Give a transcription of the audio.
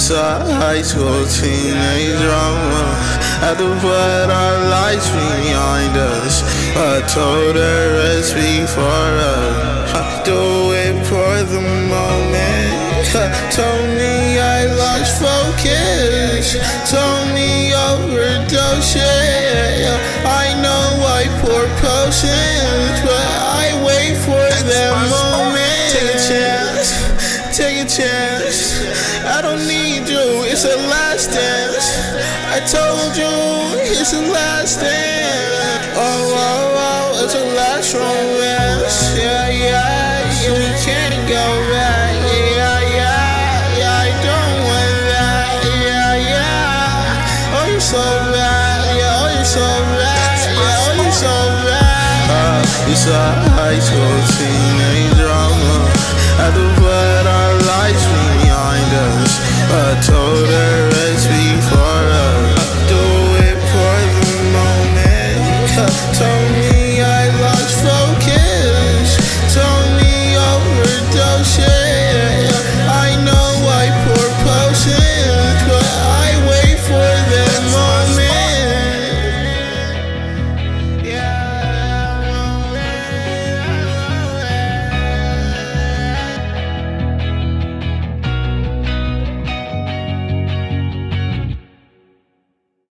high school teenage drama. Had to put our lives behind us. I told her rest before us. I do it for the moment. Told me I lost focus. Told me overdose. I know I pour potions, but I wait for that moment. Take a chance, take a chance. It's a last dance. I told you it's a last dance. Oh, oh, oh, it's a last romance. Yeah, yeah, we can't go back. Yeah, yeah, yeah, I don't want that. Yeah, yeah. Oh, you're so bad. Yeah, oh, you're so bad. Yeah, oh, you're so bad. Uh, a high school teenage told her